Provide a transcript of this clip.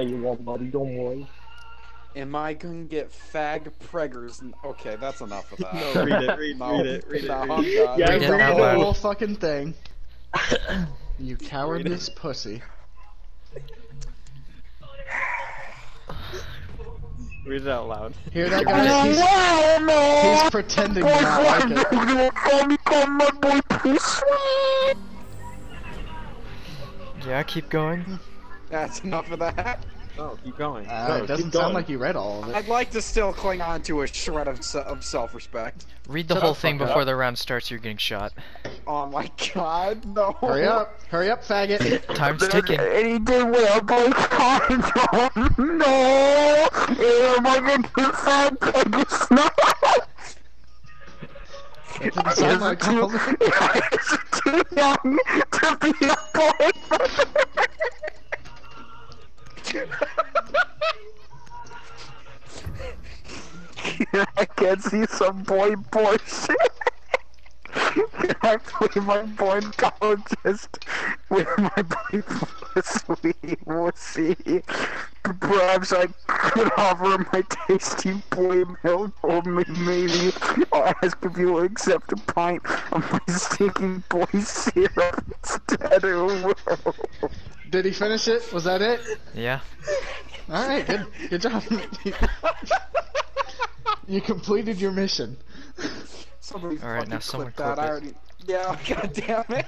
Yeah, you won't, buddy. Don't worry. Am I gonna get fag preggers? Okay, that's enough of that. No, read it, read, No, read it, read it. read I'm it. done. Yeah, Read it read out it. the loud. whole fucking thing. You cowardless pussy. Read it out loud. Hear that guy? He's, he's pretending to not like it. Yeah, keep going. That's enough of that. Oh, keep going. Uh, Go, it doesn't going. sound like you read all of it. I'd like to still cling on to a shred of, of self-respect. Read the Shut whole the thing before up. the round starts. You're getting shot. Oh my god, no. Hurry up! Hurry up, faggot! Time's ticking. And he did well, boy. Oh, no! Am I gonna get fat Pegasus? No! It didn't sound like too, all it. is too young to be a boy. I get see some boy boy shit? Can I play my boy collegist with my boy sweet wussy? Perhaps I could offer my tasty boy milk or may- maybe I'll ask if you will accept a pint of my stinking boy syrup instead of Did he finish it? Was that it? Yeah. Alright, good. Good job. you completed your mission. Somebody All right, fucking now someone clip that. clip I already. Yeah, god damn it.